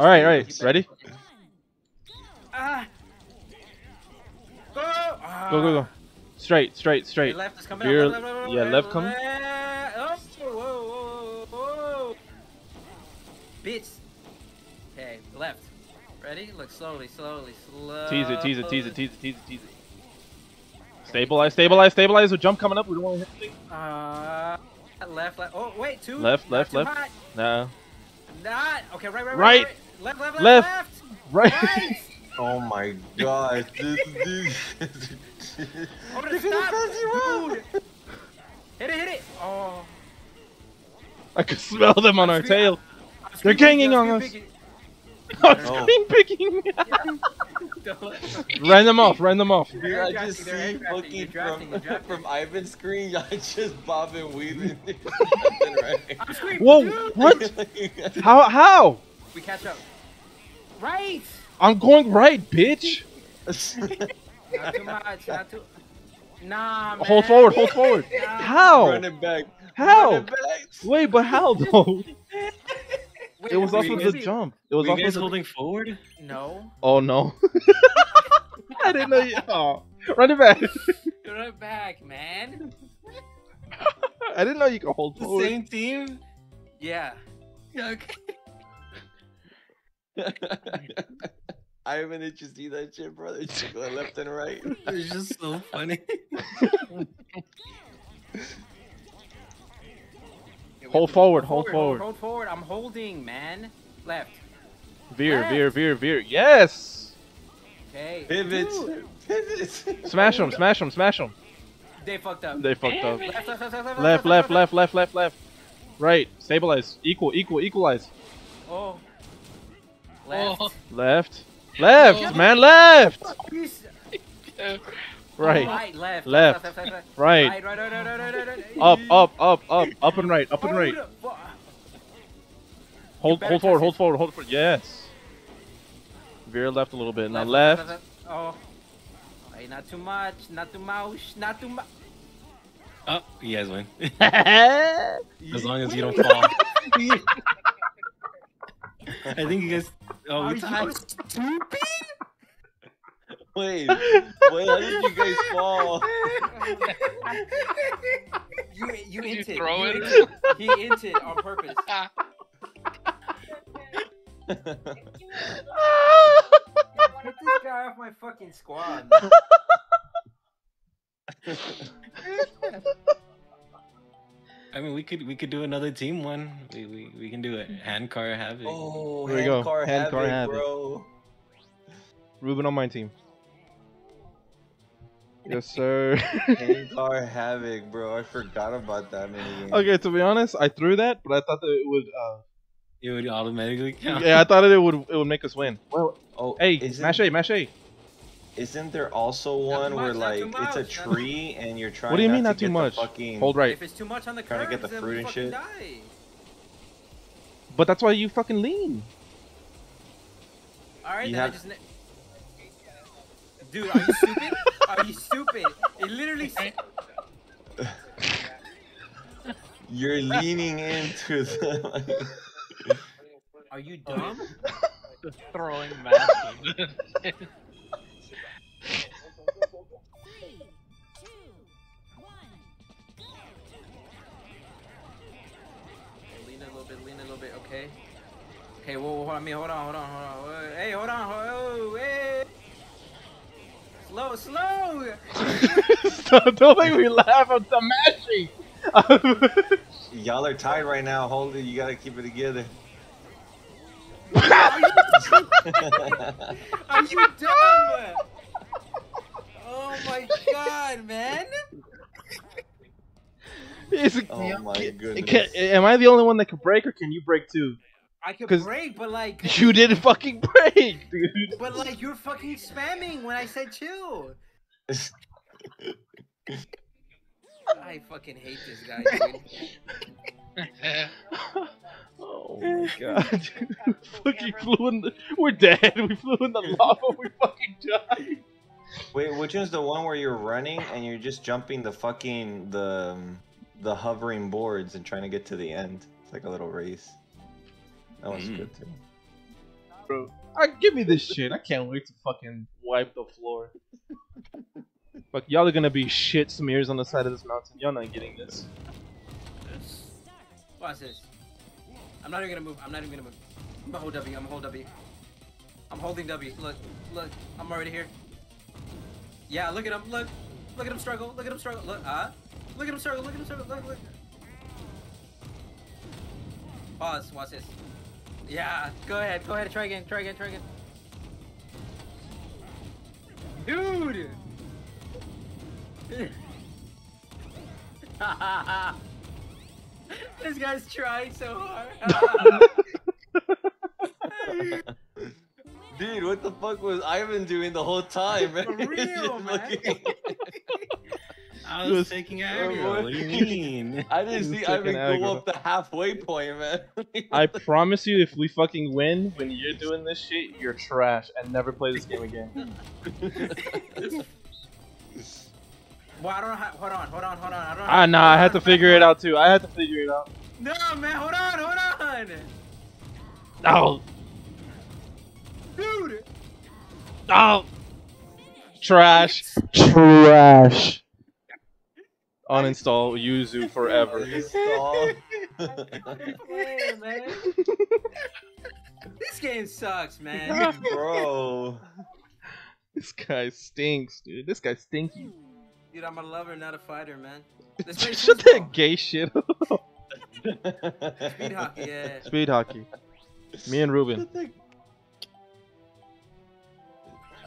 All right, all right. Ready? Ah. Go. Ah. Go, go, go. Straight, straight, straight. Your left is coming Veer- up. Left, left, left, yeah, left, coming. Oh, whoa, whoa, whoa. Bitch. Okay, left. Ready? Look slowly, slowly, slowly. Tease it, tease it, tease it, tease it, tease it, tease it. Stabilize, stabilize, stabilize. With jump coming up, we don't want to hit the thing. Uh, left, left. Oh, wait, two. Left, Not left, left. hot. No. Not. Okay, right, right, right. Right. right. Left, left, left, Left. left. Right. Right. Oh my god. This dude. Oh, They're gonna stop, pass you out. dude. Hit it, hit it. Oh. I can smell them on our I'm tail. I'm They're ganging on us. screen I'm Oh. screen picking. picking. Ran them off, ran them off. Dude, I just they're see drafting, fucking they're from, from Ivan's screen, y'all just bobbing weaving. right. I'm screen Whoa, dude. what? How, how? We catch up. Right. I'm going right, bitch. Not too much. Not too. Nah, man. Hold forward, hold forward. Nah. How? Run it back. How? Run it back. Wait, but how though? Wait, It was were off of the jump. It was Were off of guys the. holding forward? No. Oh no. I didn't know you. Oh. Run it back. Run it back, man. I didn't know you could hold The forward. same team? Yeah. Yeah, okay. Ivan, did you see that shit, brother? Just going left and right. It's just so funny. Hold forward, hold Hold, forward. hold forward. I'm holding, man. Left. Veer, Left. veer, veer, veer. Yes. Okay. Pivot. Dude, Pivot. Smash them, smash them, smash them. They fucked up. They fucked up. Left, left, left, left, left, Left, left, left, left, left, left. Right. Stabilize. Equal, equal, equalize. Oh. Left. Oh. Left. Left, man, left. Right. Right, left. Left. Left, oh. left, left, left. Right. Right, right, right, right, right, right, right, right. Up, up, up, up, up and right, up and right. Hold. Hold, forward, hold forward, hold forward. Yes. Veer left a little bit. Now Left, left. Oh. Hey, not too much. Not too much. Not too much. Oh, you guys win. As As long as you don't fall. I think you guys. Oh, Are you tied. stupid? Wait, wait, how did you guys fall? You you Did you throw you it? inted. He inted on purpose. Get this guy off my fucking squad. I mean, we could we could do another team one. We we, we can do it. Hand car havoc. Oh, Here we go. Handcar Handcar Havoc, Havoc. bro. Ruben on my team. Yes, sir. hand Handcar Havoc, bro. I forgot about that minigame. okay, to be honest, I threw that, but I thought that it would. Uh, It would automatically count. yeah, I thought it would. It would make us win. Well, Oh, hey, isn't, mash A, mash A. Isn't there also one too where like it's a tree and you're trying? What do you not mean to not too much? Fucking... Hold right. If it's too much on the Trying to get the fruit and shit. die. But that's why you fucking lean. All right, You then have- I just. Dude, are you stupid? are you stupid? It literally. You're leaning into the. Are you dumb? Just throwing masses. okay? Okay, whoa, whoa, hold on, me, hold on, hold on, hold on. Hey, hold on, hold oh, hey! Slow, slow! Stop, Don't make me laugh. I'm the mashing. Y'all are tied right now. Hold it. You gotta keep it together. Are you dumb? Oh my god, man! Is it- Oh my can- goodness. am I the only one that can break, or can you break too? I could 'Cause- break, but like, You didn't fucking break, dude. but like, you're fucking spamming when I said chill. I fucking hate this guy, dude. Oh my god. we fucking flew in the. We're dead. We flew in the lava. We fucking died. Wait, which one's the one where you're running and you're just jumping the fucking the um, the hovering boards and trying to get to the end? It's like a little race. That one's Mm. good too. bro. I give me this shit. I can't wait to fucking wipe the floor. Fuck, y'all are gonna be shit smears on the side of this mountain. Y'all not getting this. Watch this. I'm not even gonna move. I'm not even gonna move. I'm gonna hold W. I'm gonna hold W. I'm holding W. Look, look. I'm already here. Yeah, look at him. Look. Look at him struggle. Look at him struggle. Look. Ah. Look at him struggle. Look at him struggle. Look. Look. Pause. Watch this. Yeah. Go ahead. Go ahead. Try again. Try again. Try again. Dude. this guy's trying so hard. Dude, what the fuck was Ivan doing the whole time, man? For real, man. Looking- I was was- taking Bro, aggro. What do you mean? I didn't see was Ivan taking go aggro. up the halfway point, man. I promise you, if we fucking win when you're doing this shit, you're trash and never play this game again. well, I don't know. Hold on. Hold on. Hold on. I don't. know Ah, nah, I had to figure it out too. I had to figure it out. No, man. Hold on. Hold on. Oh, Dude. oh, trash, trash. Uninstall Yuzu forever. Install. Hey, this game sucks, man. Bro. This guy stinks, dude. This guy stinky. Dude, I'm a lover, not a fighter, man. Let's Shut football. that gay shit up. Speed hockey, yeah. Speed hockey. Me and Ruben.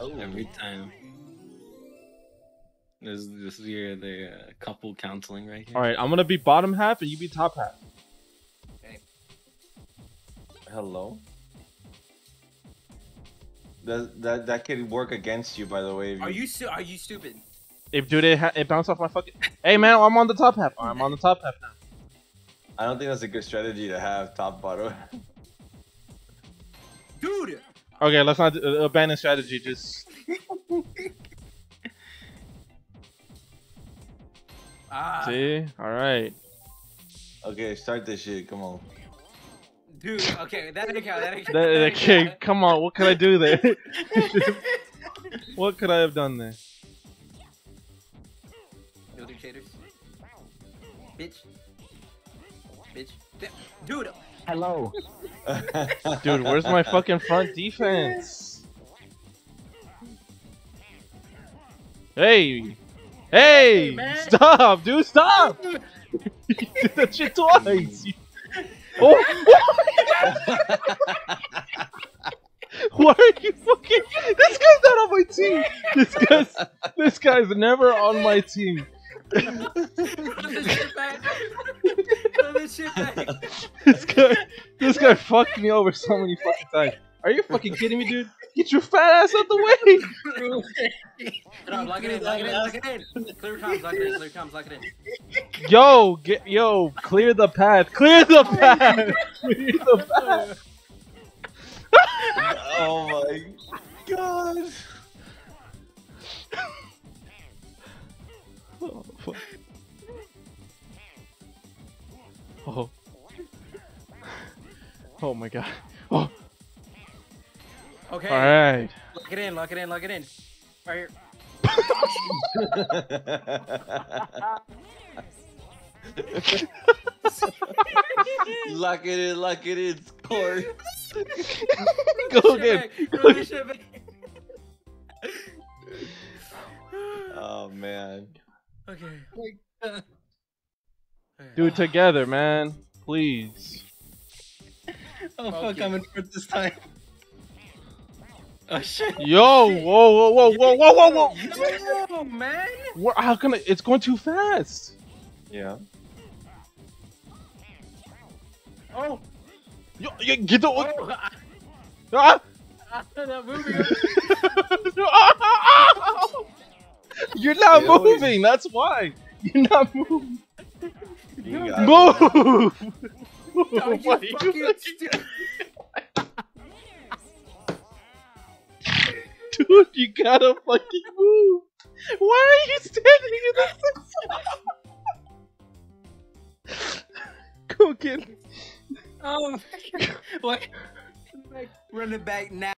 Oh. Every time. This, this is your the uh, couple counseling right here. All right, I'm gonna be bottom half and you be top half. Hello. That, that that could work against you, by the way. Are you stu- are you stupid? If dude, it, ha- it bounced off my fucking. Hey man, I'm on the top half. I'm on the top half now. I don't think that's a good strategy to have top bottom. Dude! Okay, let's not uh, abandon strategy. Just Ah, see. All right. okay, start this shit. Come on. dude. Okay, that didn't count. That didn't count. That- that okay, count. come on. What could I do there? what could I have done there? Building shaders. Bitch. Bitch. Dude, Hello. Dude, where's my fucking front defense? Hey! Hey! man. stop, dude, stop! you did that shit twice! Oh! Why are you fucking? This guy's not on my team. This guy's this guy's never on my team. throw this shit back. throw this shit back. This guy, this guy fucked me over so many fucking times. Are you fucking kidding me, dude? Get your fat ass out the way! Hold on, lock it in, lock it in, lock it in. Clear comms, lock it in, clear comms, lock it in. Yo, get yo, clear the path, clear the oh, path, clear the path. oh my god. Oh, fuck. Oh. Oh my god. Oh, Okay. alright. Lock it in, lock it in, lock it in. Right here. lock it in, lock it in, score. Go again. Go again. this shit back. Oh man. Okay. Dude, together, man. Please. Oh fuck, Okay. I'm in front this time. Oh shit. Yo, whoa, whoa, whoa, whoa, whoa, whoa, whoa. No, man. Wha- How can I? It's going too fast. Yeah. Oh, Yo, yo, get the. oh. Ah! Not moving. You're not It always- moving. That's why. You're not moving. You got it. Move. Are you What are you fucking Dude, you gotta fucking move. Why are you standing in the Go get. Oh. my god! what? Run it back now.